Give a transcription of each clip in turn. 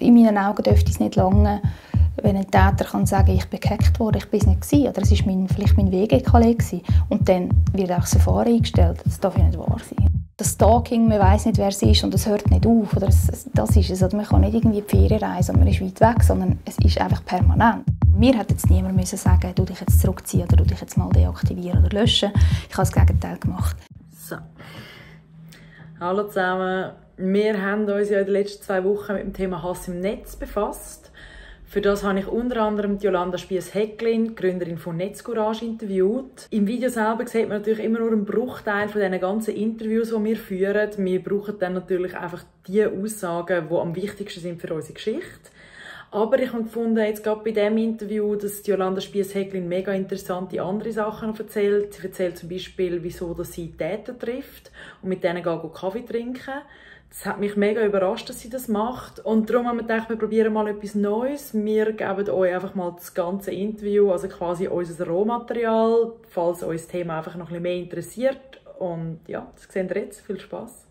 in meinen Augen dürfte es nicht lange, wenn ein Täter kann sagen, ich bin gehackt worden, ich bin es nicht gewesen, oder es ist mein, vielleicht mein WG-Kollege und dann wird auch das Verfahren eingestellt. Das darf ja nicht wahr sein. Das Stalking, man weiß nicht, wer es ist und es hört nicht auf. Oder es, das ist es. Also man kann nicht irgendwie die Ferien reisen und man ist weit weg, sondern es ist einfach permanent. Mir hat jetzt niemand müssen sagen, du dich jetzt zurückziehen oder du dich jetzt mal deaktivieren oder löschen. Ich habe das Gegenteil gemacht. So. Hallo zusammen. Wir haben uns ja in den letzten zwei Wochen mit dem Thema Hass im Netz befasst. Für das habe ich unter anderem Jolanda Spies-Hecklin, Gründerin von Netzcourage, interviewt. Im Video selber sieht man natürlich immer nur einen Bruchteil von diesen ganzen Interviews, die wir führen. Wir brauchen dann natürlich einfach die Aussagen, die am wichtigsten sind für unsere Geschichte. Aber ich habe gefunden, jetzt gerade bei diesem Interview, dass Jolanda Spies-Hecklin mega interessante andere Sachen erzählt. Sie erzählt zum Beispiel, wieso dass sie Täter trifft und mit denen gehen Kaffee trinken. Das hat mich mega überrascht, dass sie das macht. Und darum haben wir gedacht, wir probieren mal etwas Neues. Wir geben euch einfach mal das ganze Interview, also quasi unser Rohmaterial, falls euch das Thema einfach noch ein bisschen mehr interessiert. Und ja, das sehen wir jetzt. Viel Spaß.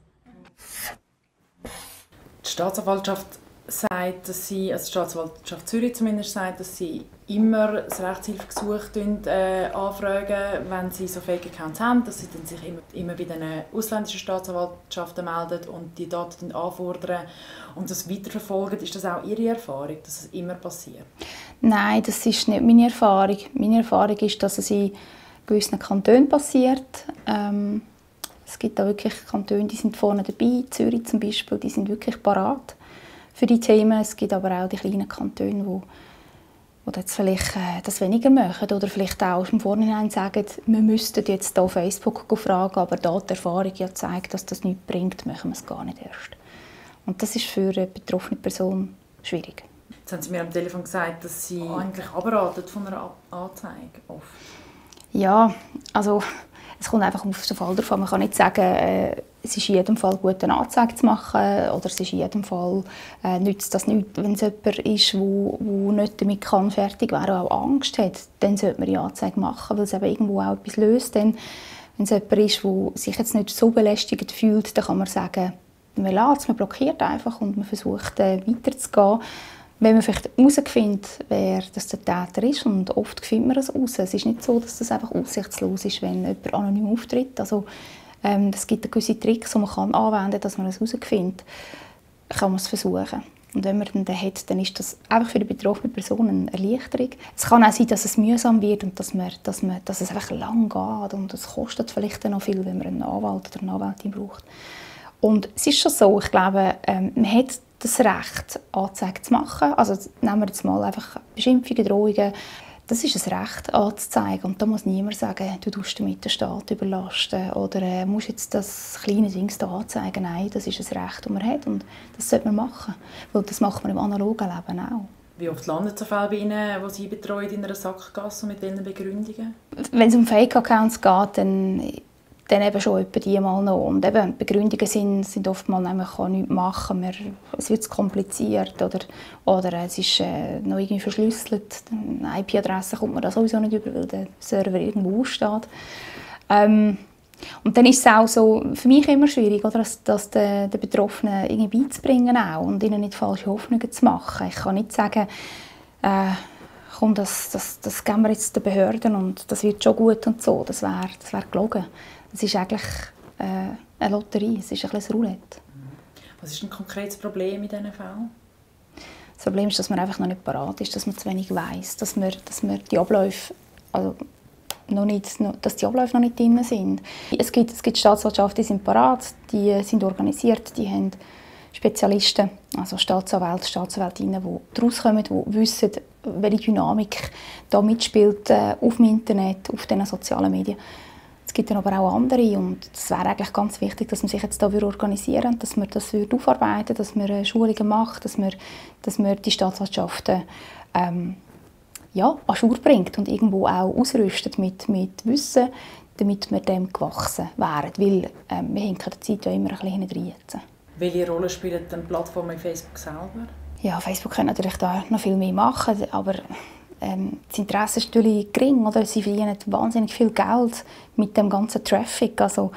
Die Staatsanwaltschaft sagt, dass sie, also die Staatsanwaltschaft Zürich zumindest sagt, dass sie immer das Rechtshilfegesuch äh, anfragen, wenn sie so Fake-Accounts haben, dass sie dann sich immer, immer bei den ausländischen Staatsanwaltschaften melden und die Daten anfordern und das weiterverfolgen. Ist das auch Ihre Erfahrung, dass es immer passiert? Nein, das ist nicht meine Erfahrung. Meine Erfahrung ist, dass es in gewissen Kantonen passiert. Ähm, es gibt da wirklich Kantone, die sind vorne dabei. Zürich zum Beispiel, die sind wirklich parat für die Themen. Es gibt aber auch die kleinen Kantone, wo, wo jetzt vielleicht äh, das weniger machen oder vielleicht auch im Vorhinein sagen, wir müssten jetzt hier auf Facebook fragen, aber da die Erfahrung ja zeigt, dass das nichts bringt, machen wir es gar nicht erst. Und das ist für eine betroffene Person schwierig. Jetzt haben Sie mir am Telefon gesagt, dass Sie eigentlich abraten von einer Anzeige oft. Ja, also es kommt einfach auf den Fall davon. Man kann nicht sagen, äh, es ist in jedem Fall gut, eine Anzeige zu machen oder es ist in jedem Fall äh, nützt das nichts. Wenn es jemand ist, der nicht damit kann, fertig wäre und auch Angst hat, dann sollte man die Anzeige machen, weil es eben irgendwo auch etwas löst. Dann, wenn es jemand ist, der sich jetzt nicht so belästigt fühlt, dann kann man sagen, man lässt es, man blockiert einfach und man versucht äh, weiterzugehen. Wenn man vielleicht herausfindet, wer das der Täter ist, und oft findet man das raus. Es ist nicht so, dass das einfach aussichtslos ist, wenn jemand anonym auftritt. Also ähm, es gibt gewisse Tricks, die man kann anwenden kann, dass man es herausfindet. Kann man es versuchen. Und wenn man den hat, dann ist das einfach für die betroffene Person eine Erleichterung. Es kann auch sein, dass es mühsam wird und dass, man, dass, man, dass es einfach lang geht und es kostet vielleicht dann noch viel, wenn man einen Anwalt oder eine Anwältin braucht. Und es ist schon so, ich glaube, ähm, man hat das Recht, Anzeigen zu machen. Also nehmen wir jetzt mal einfach Beschimpfungen, Drohungen, das ist ein Recht anzuzeigen und da muss niemand sagen, du tust damit den Staat überlasten oder äh, musst jetzt das kleine Ding da anzeigen. Nein, das ist ein Recht, das man hat und das sollte man machen, weil das macht man im analogen Leben auch. Wie oft landet so Fälle bei Ihnen, die Sie betreuen in einer Sackgasse und mit welchen Begründungen? Wenn es um Fake-Accounts geht, dann dann eben schon etwa die mal noch. Und eben, die Begründungen sind, sind oftmals, man kann nichts machen, man, es wird kompliziert oder, oder es ist äh, noch irgendwie verschlüsselt. Eine IP-Adresse kommt man da sowieso nicht über, weil der Server irgendwo steht. Ähm, und dann ist es auch so, für mich immer schwierig, oder, dass, dass den, den Betroffenen irgendwie beizubringen auch und ihnen nicht falsche Hoffnungen zu machen. Ich kann nicht sagen, äh, komm, das, das, das geben wir jetzt den Behörden und das wird schon gut und so. Das wäre das wär gelogen. Es ist eigentlich äh, eine Lotterie, es ist ein bisschen Roulette. Was ist ein konkretes Problem in diesen Fällen? Das Problem ist, dass man einfach noch nicht parat ist, dass man zu wenig weiß, dass man, dass man die Abläufe also noch nicht, dass die Abläufe noch nicht drin sind. Es gibt, es gibt Staatsanwaltschaften, die sind parat, die sind organisiert, die haben Spezialisten, also Staatsanwälte, Staatsanwältinnen, die daraus kommen, die wissen, welche Dynamik da mitspielt äh, auf dem Internet, auf den sozialen Medien. Es gibt dann aber auch andere und es wäre eigentlich ganz wichtig, dass man sich jetzt da organisieren dass man das aufarbeiten dass man äh, Schulungen macht, dass man, dass man die Staatsanwaltschaften ähm, ja, an Schur bringt und irgendwo auch ausrüstet mit, mit Wissen, damit wir dem gewachsen wären. Weil ähm, wir hinken der Zeit ja immer ein bisschen hinterher. Welche Rolle spielen dann Plattformen wie Facebook selber? Ja, Facebook kann natürlich da noch viel mehr machen, aber ähm, das Interesse ist natürlich gering, oder? Sie verdienen wahnsinnig viel Geld mit dem ganzen Traffic. Also,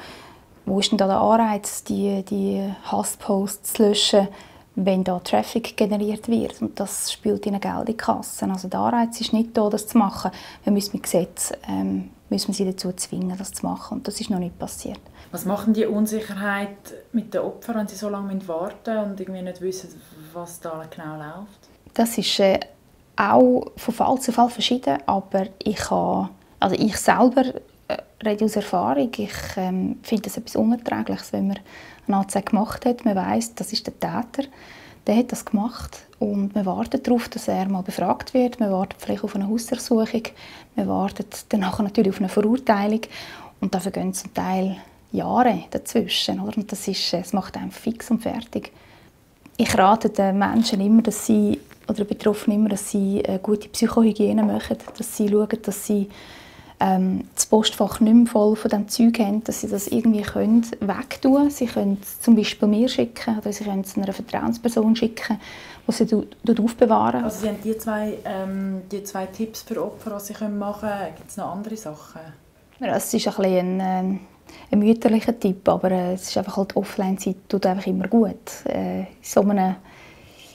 wo ist denn da der Anreiz, die, die Hassposts zu löschen, wenn da Traffic generiert wird und das spielt ihnen Geld in die Kassen. Also der Anreiz ist nicht da, das zu machen. Wir müssen mit Gesetz ähm, müssen wir sie dazu zwingen, das zu machen und das ist noch nicht passiert. Was macht die Unsicherheit mit den Opfern, wenn sie so lange warten und irgendwie nicht wissen, was da genau läuft? Das ist äh, auch von Fall zu Fall verschieden, aber ich habe, also ich selber äh, rede aus Erfahrung, ich ähm, finde es etwas Unerträgliches, wenn man eine Anzeige gemacht hat, man weiß, das ist der Täter, der hat das gemacht. Und man wartet darauf, dass er mal befragt wird, man wartet vielleicht auf eine Hausdurchsuchung, man wartet danach natürlich auf eine Verurteilung. Und dafür gehen zum Teil Jahre dazwischen, oder? Und das ist, es macht einem fix und fertig. Ich rate den Menschen immer, dass sie oder Betroffenen immer, dass sie eine gute Psychohygiene machen, dass sie schauen, dass sie ähm, das Postfach nicht mehr voll von dem Zeug haben, dass sie das irgendwie können wegtun können. Sie können es zum Beispiel mir schicken oder sie können es einer Vertrauensperson schicken, die sie dort aufbewahren. Also Sie haben die zwei, ähm, die zwei Tipps für Opfer, was sie machen können. Gibt es noch andere Sachen? Ja, es ist ein bisschen ein, ähm, ein mütterlicher Tipp, aber äh, es ist einfach halt Offline-Zeit tut einfach immer gut. Äh, in so einem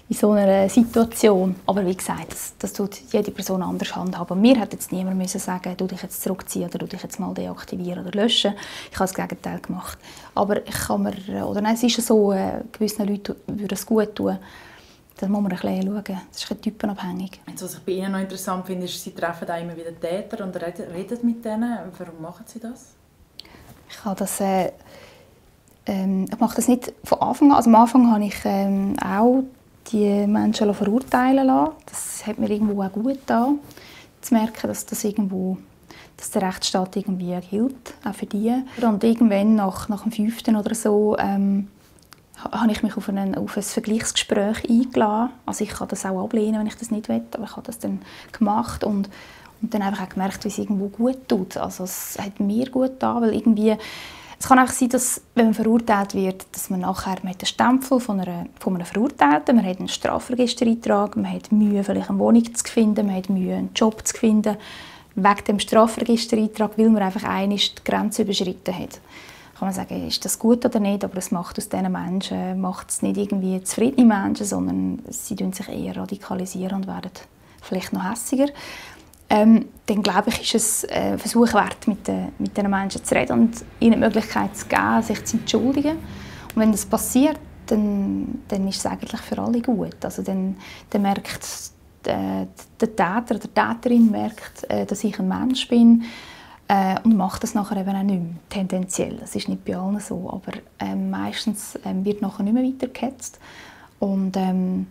in so einer Situation. Aber wie gesagt, das, das tut jede Person anders handhaben. Mir hat jetzt niemand müssen sagen, du dich jetzt zurückziehen oder du dich jetzt mal deaktivieren oder löschen. Ich habe das Gegenteil gemacht. Aber ich kann mir, oder nein, es ist so, äh, gewissen Leuten würde es gut tun. Da muss man ein bisschen schauen. Das ist ein typenabhängig. was ich bei Ihnen noch interessant finde, ist, Sie treffen auch immer wieder Täter und reden mit denen. Warum machen Sie das? Ich habe das... Äh, ähm, ich mache das nicht von Anfang an. Also am Anfang habe ich ähm, auch die Menschen verurteilen lassen. Das hat mir irgendwo auch gut getan, zu merken, dass das irgendwo dass der Rechtsstaat irgendwie gilt, auch für die. Und irgendwann, nach, nach dem fünften oder so, ähm, habe ich mich auf, einen, auf ein Vergleichsgespräch eingeladen. Also ich kann das auch ablehnen, wenn ich das nicht will, aber ich habe das dann gemacht und, und dann einfach auch gemerkt, wie es irgendwo gut tut. Also es hat mir gut getan, weil irgendwie es kann auch sein, dass, wenn man verurteilt wird, dass man nachher man hat einen Stempel von, einer, von einem Verurteilten, man hat einen Strafregistereintrag, man hat Mühe, vielleicht eine Wohnung zu finden, man hat Mühe, einen Job zu finden, wegen dem Strafregistereintrag, weil man einfach einmal die Grenze überschritten hat. Kann man sagen, ist das gut oder nicht, aber es macht aus diesen Menschen macht es nicht irgendwie zufriedene Menschen, sondern sie sich eher radikalisieren und werden vielleicht noch hässiger ähm, dann glaube ich, ist es äh, ein Versuch wert, mit, den, mit diesen Menschen zu reden und ihnen die Möglichkeit zu geben, sich zu entschuldigen. Und wenn das passiert, dann, dann ist es eigentlich für alle gut. Also dann, dann merkt der, der Täter oder die Täterin merkt, äh, dass ich ein Mensch bin äh, und macht das nachher eben auch nicht mehr, tendenziell. Das ist nicht bei allen so, aber äh, meistens ähm, wird nachher nicht mehr weitergehetzt. Und ähm,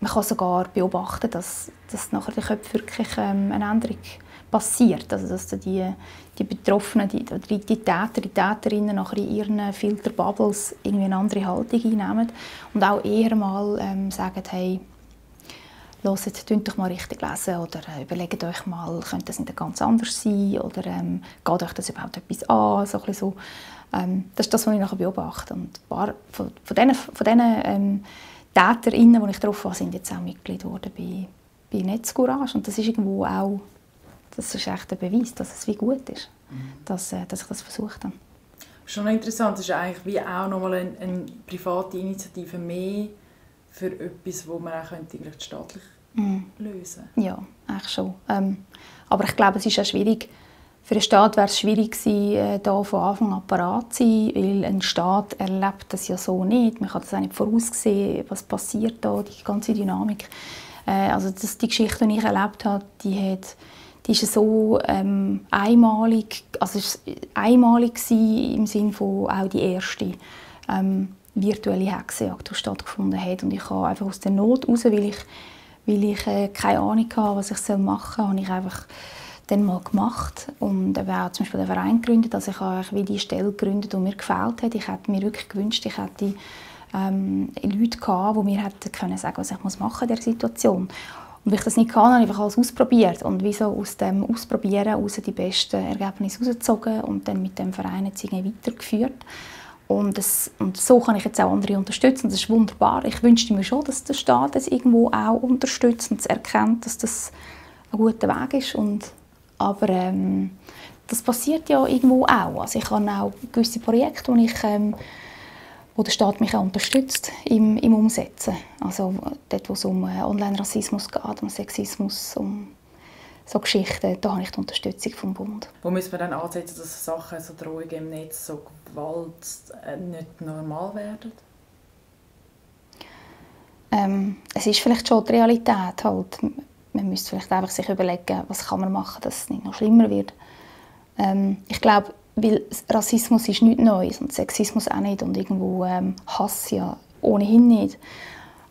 man kann sogar beobachten, dass, dass nachher den Köpfen wirklich ähm, eine Änderung passiert. Also dass die, die Betroffenen, die, die, die Täter, die Täterinnen nachher in ihren Filterbubbles irgendwie eine andere Haltung einnehmen und auch eher mal ähm, sagen, hey, hört, doch mal richtig lesen oder äh, überlegt euch mal, könnte das nicht ganz anders sein oder ähm, geht euch das überhaupt etwas an, so ein so. Ähm, das ist das, was ich nachher beobachte. Und ein paar von, von diesen, von diesen ähm, Täterinnen, die ich getroffen habe, sind jetzt auch Mitglied geworden bei, bei Netzcourage. Und das ist irgendwo auch, das ist echt ein Beweis, dass es wie gut ist, mhm. dass, äh, dass ich das versucht habe. Schon interessant, das ist eigentlich wie auch nochmal eine, eine private Initiative mehr für etwas, wo man auch könnte vielleicht staatlich mhm. lösen Ja, eigentlich schon. Ähm, aber ich glaube, es ist auch schwierig, für den Staat wäre es schwierig gewesen, äh, da von Anfang an parat zu sein, weil ein Staat erlebt das ja so nicht. Man kann das auch nicht voraussehen, was passiert da, die ganze Dynamik. Äh, also das, die Geschichte, die ich erlebt habe, die, hat, die ist so ähm, einmalig, also einmalig gewesen, im Sinne von auch die erste ähm, virtuelle Hexenjagd, die stattgefunden hat. Und ich habe einfach aus der Not heraus, weil ich, weil ich äh, keine Ahnung hatte, was ich machen soll, habe ich einfach dann mal gemacht und auch zum Beispiel den Verein gegründet. Also ich habe wie die Stelle gegründet, die mir gefällt hat. Ich hätte mir wirklich gewünscht, ich hätte ähm, Leute gehabt, die mir hätten können sagen, was ich machen muss in dieser Situation. Und weil ich das nicht kann, habe ich einfach alles ausprobiert und wie so aus dem Ausprobieren heraus die besten Ergebnisse herausgezogen und dann mit dem Verein jetzt weitergeführt. Und, das, und so kann ich jetzt auch andere unterstützen. Das ist wunderbar. Ich wünschte mir schon, dass der Staat es irgendwo auch unterstützt und erkennt, dass das ein guter Weg ist und aber ähm, das passiert ja irgendwo auch. Also ich habe auch gewisse Projekte, wo ich, ähm, wo der Staat mich auch unterstützt im, im Umsetzen. Also dort, wo es um äh, Online-Rassismus geht, um Sexismus, um so Geschichten, da habe ich die Unterstützung vom Bund. Wo müssen wir dann ansetzen, dass Sachen, so Drohungen im Netz, so Gewalt äh, nicht normal werden? Ähm, es ist vielleicht schon die Realität halt. Man müsste vielleicht einfach sich überlegen, was kann man machen, dass es nicht noch schlimmer wird. Ähm, ich glaube, weil Rassismus ist nichts Neues und Sexismus auch nicht und irgendwo ähm, Hass ja ohnehin nicht.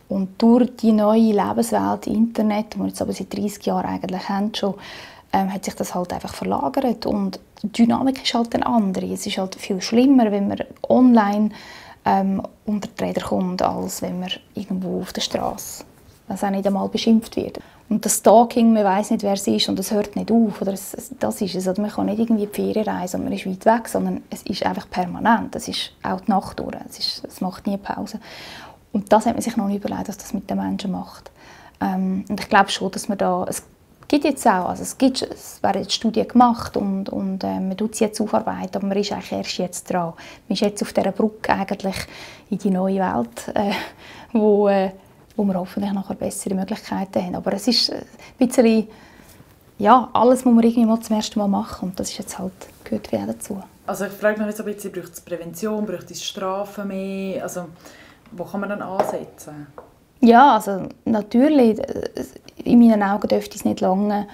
Und durch die neue Lebenswelt, Internet, die wir jetzt aber seit 30 Jahren eigentlich haben, schon, ähm, hat sich das halt einfach verlagert und die Dynamik ist halt eine andere. Es ist halt viel schlimmer, wenn man online ähm, unter die Räder kommt, als wenn man irgendwo auf der Straße also auch nicht einmal beschimpft wird. Und das Stalking, man weiß nicht, wer es ist und es hört nicht auf. Oder es, das ist es. Also man kann nicht irgendwie die Ferien reisen und man ist weit weg, sondern es ist einfach permanent. Es ist auch die Nacht durch. Es, ist, es macht nie Pause. Und das hat man sich noch nicht überlegt, was das mit den Menschen macht. Ähm, und ich glaube schon, dass man da, es gibt jetzt auch, also es, gibt, es werden jetzt Studien gemacht und, und äh, man tut sie jetzt aufarbeiten, aber man ist eigentlich erst jetzt dran. Man ist jetzt auf dieser Brücke eigentlich in die neue Welt, äh, wo, äh, wo wir hoffentlich nachher bessere Möglichkeiten haben. Aber es ist ein bisschen, ja, alles muss man irgendwie mal zum ersten Mal machen und das ist jetzt halt, gehört wieder dazu. Also ich frage mich jetzt ein bisschen, braucht es Prävention, braucht es Strafen mehr, also wo kann man dann ansetzen? Ja, also natürlich, in meinen Augen dürfte es nicht lange,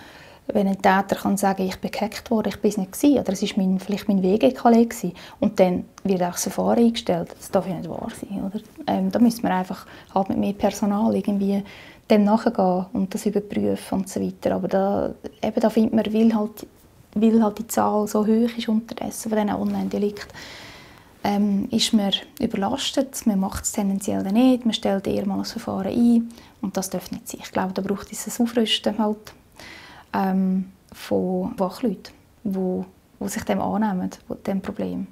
wenn ein Täter kann sagen, ich bin gehackt worden, ich bin es nicht gewesen, oder es ist mein, vielleicht mein WG-Kollege und dann wird auch das Verfahren eingestellt. Das darf ja nicht wahr sein, oder? Ähm, da müssen wir einfach halt mit mehr Personal irgendwie dem nachgehen und das überprüfen und so weiter. Aber da, eben da findet man, weil halt, weil halt die Zahl so hoch ist unterdessen von diesen Online-Delikten, ähm, ist man überlastet, man macht es tendenziell nicht, man stellt eher mal ein Verfahren ein und das darf nicht sein. Ich glaube, da braucht es ein Aufrüsten halt, ähm, von Wachleuten, wo, wo sich dem annehmen, dem Problem.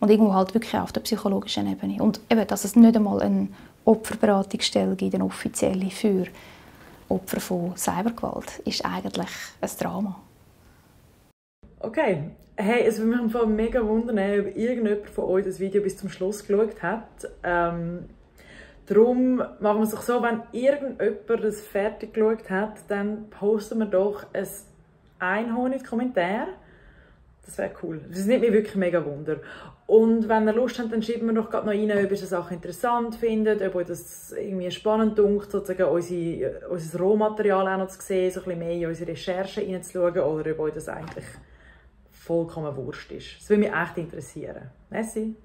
Und irgendwo halt wirklich auf der psychologischen Ebene. Und eben, dass es nicht einmal eine Opferberatungsstelle gibt, eine offizielle für Opfer von Cybergewalt, ist eigentlich ein Drama. Okay. Hey, es würde mich mega wundern, ob irgendjemand von euch das Video bis zum Schluss geschaut hat. Ähm, darum machen wir es doch so, wenn irgendjemand das fertig geschaut hat, dann posten wir doch ein Einhorn in die Kommentare. Das wäre cool. Das nimmt mich wirklich mega Wunder. Und wenn ihr Lust habt, dann schreibt mir doch gerade noch rein, ob ihr das auch interessant findet, ob euch das irgendwie spannend dunkt, sozusagen unsere, unser Rohmaterial auch noch zu sehen, so ein bisschen mehr in unsere Recherchen reinzuschauen oder ob euch das eigentlich vollkommen wurscht ist. Das würde mich echt interessieren. Merci.